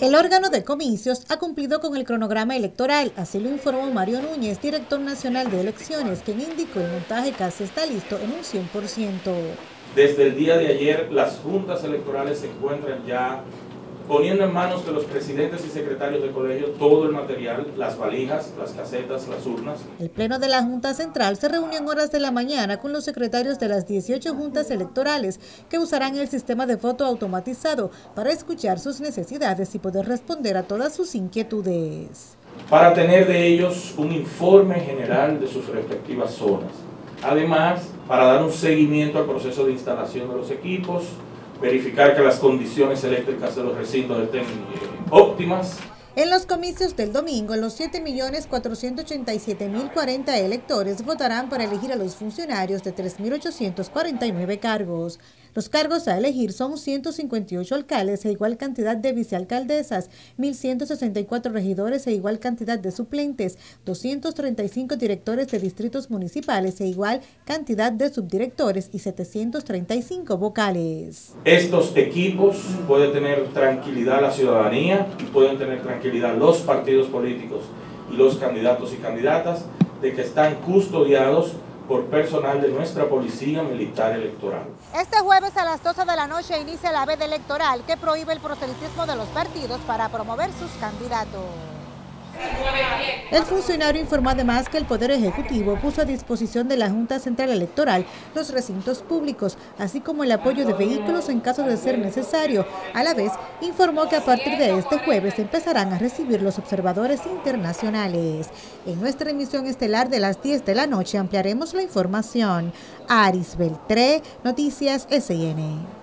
El órgano de comicios ha cumplido con el cronograma electoral, así lo informó Mario Núñez, director nacional de elecciones, quien indicó el montaje casi está listo en un 100%. Desde el día de ayer, las juntas electorales se encuentran ya poniendo en manos de los presidentes y secretarios de colegio todo el material, las valijas, las casetas, las urnas. El Pleno de la Junta Central se reunió en horas de la mañana con los secretarios de las 18 juntas electorales que usarán el sistema de voto automatizado para escuchar sus necesidades y poder responder a todas sus inquietudes. Para tener de ellos un informe general de sus respectivas zonas. Además, para dar un seguimiento al proceso de instalación de los equipos, verificar que las condiciones eléctricas de los recintos estén eh, óptimas. En los comicios del domingo, los 7.487.040 electores votarán para elegir a los funcionarios de 3.849 cargos. Los cargos a elegir son 158 alcaldes e igual cantidad de vicealcaldesas, 1.164 regidores e igual cantidad de suplentes, 235 directores de distritos municipales e igual cantidad de subdirectores y 735 vocales. Estos equipos pueden tener tranquilidad la ciudadanía y pueden tener tranquilidad los partidos políticos y los candidatos y candidatas de que están custodiados por personal de nuestra Policía Militar Electoral. Este jueves a las 12 de la noche inicia la veda electoral que prohíbe el proselitismo de los partidos para promover sus candidatos. El funcionario informó además que el Poder Ejecutivo puso a disposición de la Junta Central Electoral los recintos públicos, así como el apoyo de vehículos en caso de ser necesario. A la vez, informó que a partir de este jueves empezarán a recibir los observadores internacionales. En nuestra emisión estelar de las 10 de la noche ampliaremos la información. Aris Beltré, Noticias SN.